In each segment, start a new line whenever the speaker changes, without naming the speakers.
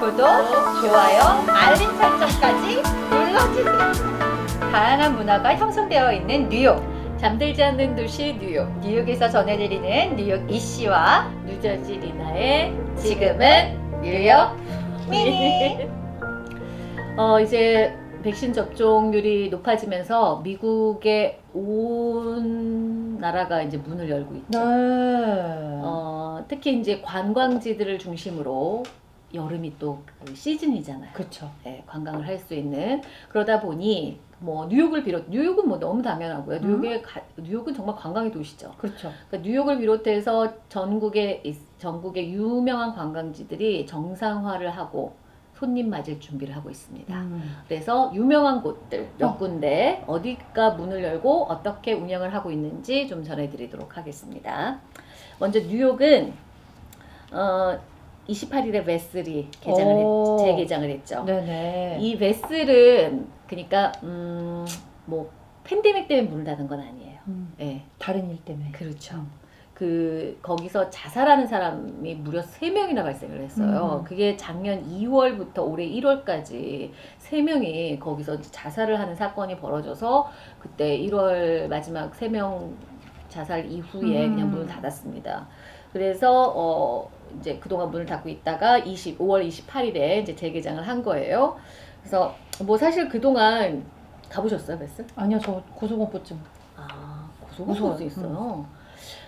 구독, 좋아요, 알림 설정까지 눌러주세요. 다양한 문화가 형성되어 있는 뉴욕. 잠들지 않는 도시 뉴욕. 뉴욕에서 전해드리는 뉴욕 이씨와 뉴저지 리나의 지금은 뉴욕 미니. 어, 이제 백신 접종률이 높아지면서 미국의 온 나라가 이제 문을 열고 있죠.
네.
어, 특히 이제 관광지들을 중심으로 여름이 또그 시즌이잖아요.
그렇죠.
네, 관광을 할 수 있는 그러다 보니 뭐 뉴욕을 비롯 뉴욕은 뭐 너무 당연하고요. 뉴욕의 가- 뉴욕은 정말 관광의 도시죠.
그렇죠.
그러니까 뉴욕을 비롯해서 전국의 있- 전국의 유명한 관광지들이 정상화를 하고 손님 맞을 준비를 하고 있습니다.
음.
그래서 유명한 곳들 몇
어.
군데 어디가 문을 열고 어떻게 운영을 하고 있는지 좀 전해드리도록 하겠습니다. 먼저 뉴욕은 어, 28일에 베슬이 개장을
오.
했, 재개장을 했죠.
네네.
이 베슬은 그러니까 음, 뭐 팬데믹 때문에 문을 닫은 건 아니에요.
음,
예,
다른 일 때문에.
그렇죠.
음.
그 거기서 자살하는 사람이 무려 3명이나 발생을 했어요.
음.
그게 작년 2월부터 올해 1월까지 3명이 거기서 자살을 하는 사건이 벌어져서 그때 1월 마지막 3명 자살 이후에
음.
그냥 문을 닫았습니다. 그래서 어 이제 그동안 문을 닫고 있다가 20, 5월 28일에 이제 재개장을 한 거예요. 그래서 뭐 사실 그동안 가보셨어요, 베스?
아니요, 저 고소공포증.
아. 고소공포증 있어요.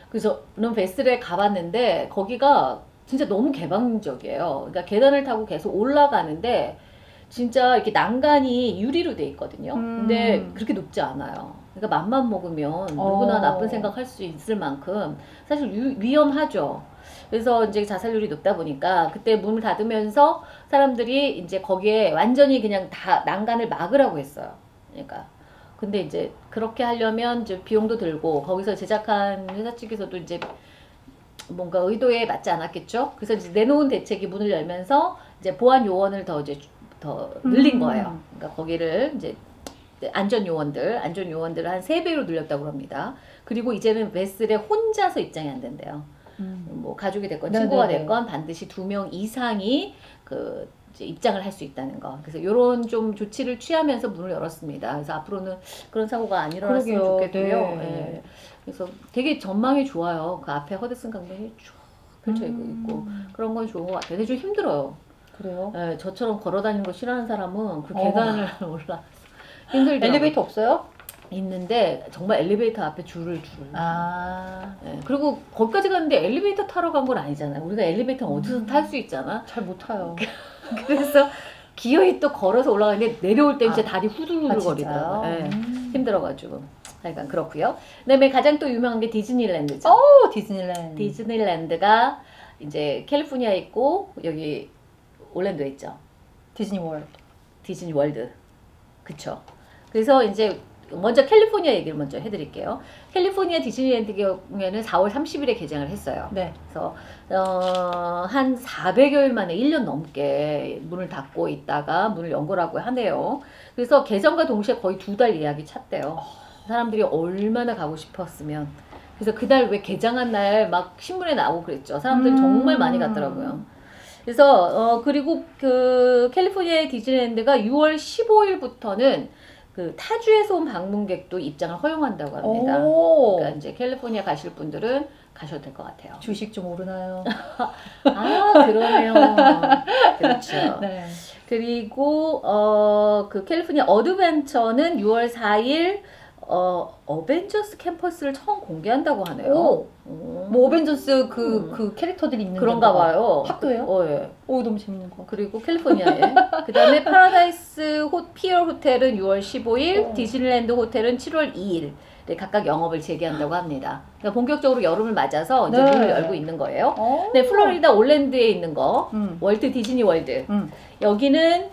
그래서 저는 베스를 가봤는데 거기가 진짜 너무 개방적이에요. 그러니까 계단을 타고 계속 올라가는데 진짜 이렇게 난간이 유리로 돼 있거든요.
음.
근데 그렇게 높지 않아요. 그러니까 맘만 먹으면 누구나
어.
나쁜 생각할 수 있을 만큼 사실 유- 위험하죠. 그래서 이제 자살률이 높다 보니까 그때 문을 닫으면서 사람들이 이제 거기에 완전히 그냥 다 난간을 막으라고 했어요. 그러니까 근데 이제 그렇게 하려면 이제 비용도 들고 거기서 제작한 회사 측에서도 이제 뭔가 의도에 맞지 않았겠죠. 그래서 이제 내놓은 대책이 문을 열면서 이제 보안 요원을 더 이제 더 늘린
음.
거예요. 그러니까 거기를 이제 안전 요원들, 안전 요원들을 한 세 배로 늘렸다고 합니다. 그리고 이제는 베슬에 혼자서 입장이 안 된대요.
음.
뭐 가족이 됐건
네네네.
친구가 됐건 반드시 두 명 이상이 그 입장을 할 수 있다는 거. 그래서 이런 좀 조치를 취하면서 문을 열었습니다. 그래서 앞으로는 그런 사고가 안 일어났으면
그러게요.
좋겠고요.
네.
예. 그래서 되게 전망이 좋아요. 그 앞에 허드슨 강변이 쭉 펼쳐 있고
음.
있고 그런 건 좋은 것 같아요. 근데 좀 힘들어요.
그래요?
예, 저처럼 걸어 다니는 거 싫어하는 사람은 그
어.
계단을 올라 힘들더라고요.
엘리베이터 없어요?
있는데 정말 엘리베이터 앞에 줄을 줄을.
아,
예, 그리고 거기까지 갔는데 엘리베이터 타러 간 건 아니잖아요. 우리가 엘리베이터
음.
어디서 탈 수 있잖아.
잘 못 타요.
그래서 기어이 또 걸어서 올라가는데 내려올 때 이제
아.
다리
아,
후들후들거리더라고요.
진짜요?
예,
음.
힘들어가지고. 하여간 그렇고요. 그다음에 가장 또 유명한 게 디즈니랜드죠.
오, 디즈니랜드.
디즈니랜드가 이제 캘리포니아에 있고 여기 올랜도에 있죠.
디즈니 월드.
디즈니 월드. 그쵸. 그래서 이제 먼저 캘리포니아 얘기를 먼저 해드릴게요. 캘리포니아 디즈니랜드 경우에는 4월 30일에 개장을 했어요.
네.
그래서 어, 한 400여일 만에 1년 넘게 문을 닫고 있다가 문을 연 거라고 하네요. 그래서 개장과 동시에 거의 두 달 예약이 찼대요. 사람들이 얼마나 가고 싶었으면. 그래서 그날 왜 개장한 날 막 신문에 나오고 그랬죠. 사람들이
음.
정말 많이 갔더라고요. 그래서 어 그리고 그 캘리포니아의 디즈니랜드가 6월 15일부터는 그 타주에서 온 방문객도 입장을 허용한다고 합니다.
오.
그러니까 이제 캘리포니아 가실 분들은 가셔도 될 것 같아요.
주식 좀 오르나요?
아 그러네요. 그렇죠.
네.
그리고 어 그 캘리포니아 어드벤처는 6월 4일 어 어벤져스 캠퍼스를 처음 공개한다고 하네요.
오.
오.
뭐 어벤져스 그,
음.
그 캐릭터들이 있는
그런가 봐요.
학교예요?
어, 예.
오, 너무 재밌는 거.
그리고 캘리포니아에. 그 다음에 파라다이스 호, 피어 호텔은 6월 15일,
어.
디즈니랜드 호텔은 7월 2일. 네, 각각 영업을 재개한다고 합니다. 그러니까 본격적으로 여름을 맞아서 이제
네.
문을 열고 있는 거예요.
어.
네, 플로리다 올랜드에 있는 거,
음.
월트 디즈니 월드.
음.
여기는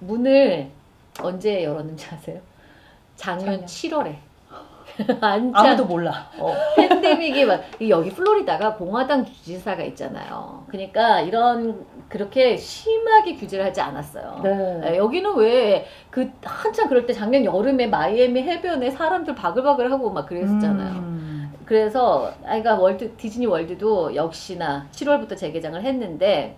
문을 언제 열었는지 아세요? 작년
작년.
7월에. 한참
아무도 몰라.
어, 팬데믹이 막이 여기 플로리다가 공화당 주지사가 있잖아요. 그러니까 이런 그렇게 심하게 규제를 하지 않았어요.
네.
예, 여기는 왜 그 한참 그럴 때 작년 여름에 마이애미 해변에 사람들 바글바글 하고 막 그랬었잖아요.
음.
그래서 아이가 월드 디즈니 월드도 역시나 7월부터 재개장을 했는데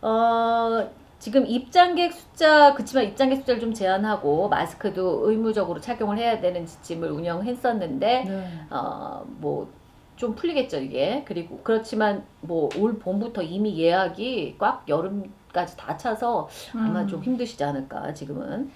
어 지금 입장객 숫자 그치만 입장객 숫자를 좀 제한하고 마스크도 의무적으로 착용을 해야 되는 지침을 운영했었는데
네.
어뭐 좀 풀리겠죠 이게 그리고 그렇지만 뭐 올 봄부터 이미 예약이 꽉 여름까지 다 차서 아마
음.
좀 힘드시지 않을까 지금은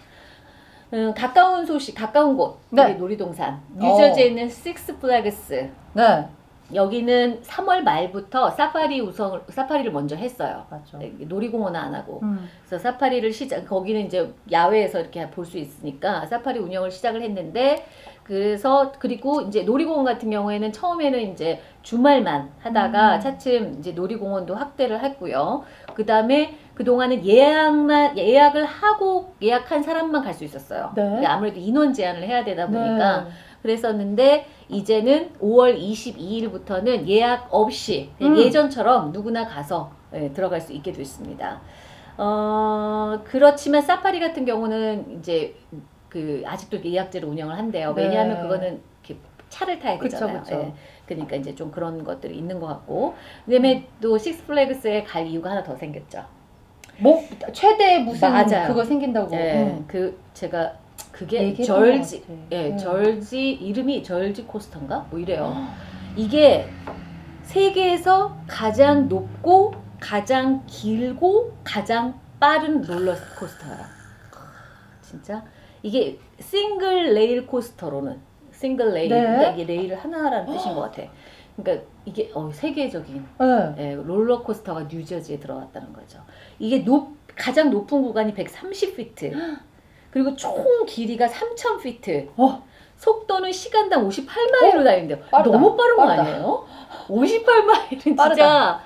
음, 가까운 소식 가까운 곳
네.
놀이동산 뉴저지에 있는 식스 플래그스
네.
여기는 3월 말부터 사파리 우선 사파리를 먼저 했어요
맞죠.
네, 놀이공원은 안 하고
음.
그래서 사파리를 시작 거기는 이제 야외에서 이렇게 볼 수 있으니까 사파리 운영을 시작을 했는데 그래서 그리고 이제 놀이공원 같은 경우에는 처음에는 이제 주말만 하다가
음.
차츰 이제 놀이공원도 확대를 했고요. 그 다음에 그 동안은 예약만 예약을 하고 예약한 사람만 갈 수 있었어요.
네.
근데 아무래도 인원 제한을 해야 되다 보니까
네.
그랬었는데 이제는 5월 22일부터는 예약 없이
음.
예전처럼 누구나 가서 예, 들어갈 수 있게 됐습니다. 어 그렇지만 사파리 같은 경우는 이제 그 아직도 예약제로 운영을 한대요.
네.
왜냐하면 그거는 이렇게 차를 타야
그쵸,
되잖아요.
그쵸.
예. 그러니까 이제 좀 그런 것들이 있는 것 같고 그다음에 또 식스플래그스에 갈 이유가 하나 더 생겼죠.
뭐 최대 무슨
맞아요.
그거 생긴다고.
예,
음.
그 제가 그게 저지. 예,
네.
저지 이름이 저지 코스터인가 뭐 이래요. 이게 세계에서 가장 높고 가장 길고 가장 빠른 롤러코스터야. 진짜 이게 single rail coaster로는 single rail
네.
이게 레일을 하나라는 뜻인 것 같아. 그러니까 이게 어, 세계적인
네.
예, 롤러코스터가 뉴저지에 들어왔다는 거죠. 이게 높 가장 높은 구간이 130피트. 그리고 총 길이가 3,000피트.
어.
속도는 시간당 58마일로 달린대요.
빠르다.
너무 빠른
빠르다.
거 아니에요? 58마일은 진짜
빠르다.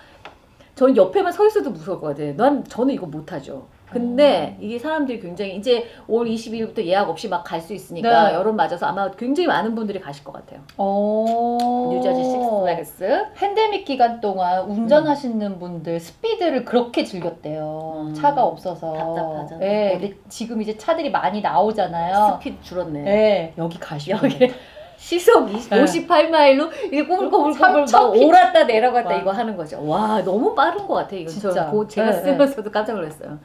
전 옆에만 서 있어도 무서울 것 같아요. 난 저는 이거 못 하죠. 근데
음.
이게 사람들이 굉장히 이제 5월 22일부터 예약 없이 막 갈 수 있으니까
네.
여름 맞아서 아마 굉장히 많은 분들이 가실 것 같아요.
어.
뉴저지 식스플래그스.
팬데믹 기간 동안 운전하시는 분들 스피드를 그렇게 즐겼대요.
음.
차가 없어서.
답답하잖아.
예, 근데 지금 이제 차들이 많이 나오잖아요.
스피드 줄었네.
예, 여기 가시면
여기 시속 20,
네.
58마일로 이게 꼬불꼬불꼬불 막. 올랐다 내려갔다
와.
이거 하는 거죠. 와 너무 빠른 것 같아 이거.
진짜.
저 고- 제가
네,
쓰면서도 깜짝 놀랐어요.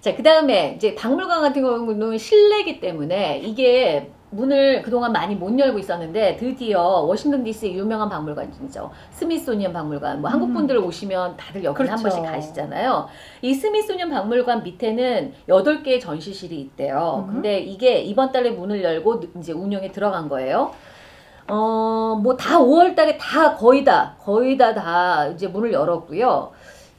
자, 그 다음에 이제 박물관 같은 경우는 실내기 때문에 이게 문을 그동안 많이 못 열고 있었는데 드디어 워싱턴 DC의 유명한 박물관이죠. 스미소니언 박물관. 뭐 한국
음.
분들 오시면 다들 여기 한
그렇죠.
번씩 가시잖아요. 이 스미소니언 박물관 밑에는 8개의 전시실이 있대요.
음.
근데 이게 이번 달에 문을 열고 이제 운영에 들어간 거예요. 어, 뭐 다 5월 달에 다 거의 다, 거의 다다 이제 문을 열었고요.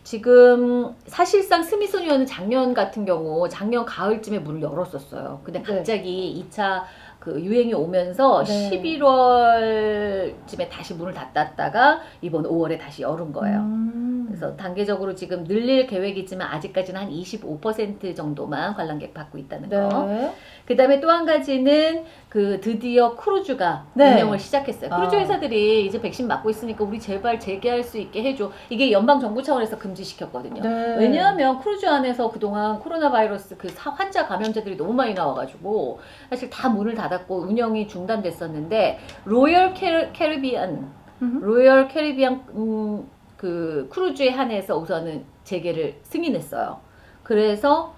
지금 사실상 스미소니언은 작년 같은 경우 작년 가을쯤에 문을 열었었어요. 근데
네.
갑자기 2차 그 유행이 오면서
네.
11월쯤에 다시 문을 닫았다가 이번 5월에 다시 열은 거예요.
음.
그래서 단계적으로 지금 늘릴 계획이지만 아직까지는 한 25% 정도만 관람객 받고 있다는 거.
네.
그 다음에 또 한 가지는 그 드디어 크루즈가
네.
운영을 시작했어요. 크루즈
아.
회사들이 이제 백신 맞고 있으니까 우리 제발 재개할 수 있게 해줘. 이게 연방 정부 차원에서 금지시켰거든요.
네.
왜냐하면 크루즈 안에서 그동안 코로나 바이러스 그 사- 환자 감염자들이 너무 많이 나와가지고 사실 다 문을 닫았고 운영이 중단됐었는데 로열 캐, 캐리비안
음.
로열 캐리비안 음, 그 크루즈에 한해서 우선은 재개를 승인했어요. 그래서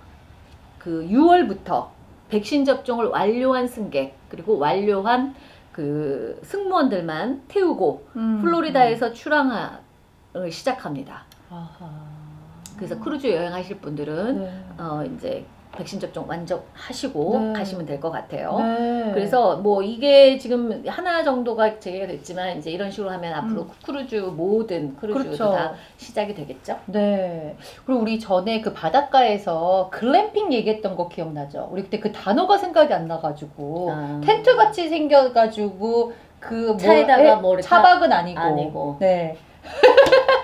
그 6월부터 백신 접종을 완료한 승객 그리고 완료한 그 승무원들만 태우고
음.
플로리다에서 출항을 시작합니다.
아하.
그래서 크루즈 여행하실 분들은
네.
어 이제 백신 접종 완전 하시고
네.
가시면 될 것 같아요.
네.
그래서 뭐 이게 지금 하나 정도가 재개가 됐지만 이제 이런 식으로 하면 앞으로 크루즈 모든 크루즈도
음. 그렇죠.
다 시작이 되겠죠.
네. 그리고 우리 전에 그 바닷가에서 글램핑 얘기했던 거 기억나죠? 우리 그때 그 단어가 생각이 안 나가지고
아.
텐트 같이 생겨가지고 그 뭐-
차에다가
에,
뭐를
차박은 아니고.
아니고.
네.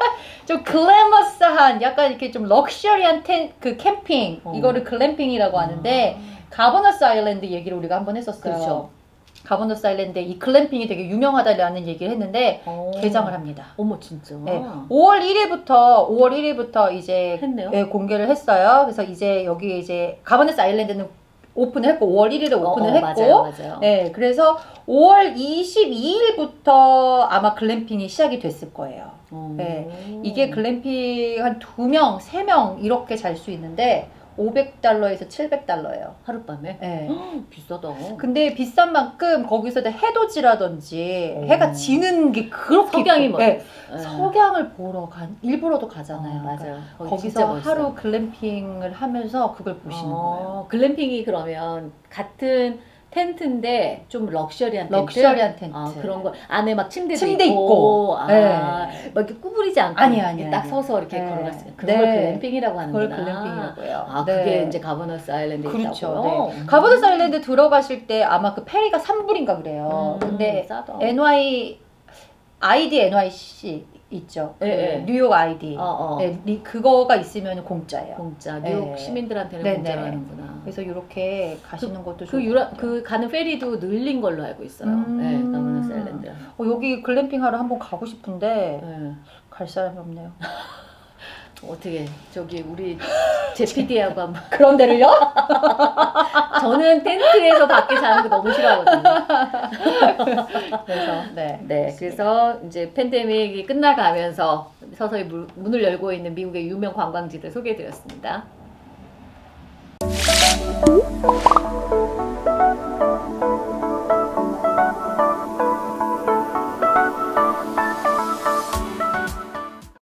좀 glamorous한 약간 이렇게 좀 럭셔리한 텐, 그 캠핑
어.
이거를 글램핑이라고 하는데 가버너스 아일랜드 얘기를 우리가 한번 했었어요.
그렇죠.
가버너스 아일랜드 이 글램핑이 되게 유명하다라는 얘기를 했는데
어.
개장을 합니다.
어머 진짜.
네. 5월 1일부터 5월 1일부터 이제. 예, 공개를 했어요. 그래서 이제 여기 이제 가버네스 아일랜드는 오픈했고 5월 1일에
어,
오픈을
어,
했고
맞아요, 맞아요.
네, 그래서 5월 22일부터 아마 글램핑이 시작이 됐을 거예요.
어.
네. 이게 글램핑 한 두 명, 세 명 이렇게 잘 수 있는데 500달러에서 700달러예요.
하룻밤에
네.
비싸다.
근데 비싼 만큼 거기서 해돋이라든지
오.
해가 지는 게 그렇게
석양이. 뭐
네.
네.
석양을 보러 간 일부러도 가잖아요.
어,
그러니까
맞아요. 거기 진짜
거기서
멋있어요.
하루 글램핑을 하면서 그걸 보시는
어,
거예요.
글램핑이 그러면 같은 텐트인데 좀 럭셔리한 텐트.
럭셔리한 텐트.
아, 그런 거 안에 막 침대도
침대
있고,
있고.
아,
네.
막 이렇게 구부리지 않고
아니, 아니,
딱. 서서 이렇게
네.
있는 그런
네.
걸 글램핑이라고 하는구나.
그걸 글램핑이라고 요.
아,
네.
그게 이제 가버너스 아일랜드에
그렇죠.
있다고요?
네. 가버너스 아일랜드 들어가실 때 아마 그 페리가 3불인가 그래요.
음,
근데
싸다.
NY ID NYC 있죠.
예,
그
예.
뉴욕 ID.
어, 어.
네, 리- 그거가 있으면 공짜예요.
공짜
네.
뉴욕 시민들한테는
네,
공짜로
네.
하는구나.
그래서 이렇게 가시는 것도
그
좋고.
유라 그 가는 페리도 늘린 걸로 알고 있어요.
음.
네, 가버너스 아일랜드.
어, 여기 글램핑 하러 한번 가고 싶은데
네.
갈 사람이 없네요.
어떻게 저기 우리 제 PD하고 한번
그런 데를요?
저는 텐트에서 밖에 자는 거 너무 싫어하거든요.
그래서 네.
네, 그래서 이제 팬데믹이 끝나가면서 서서히 문- 문을 열고 있는 미국의 유명 관광지들 소개해드렸습니다. 嗯。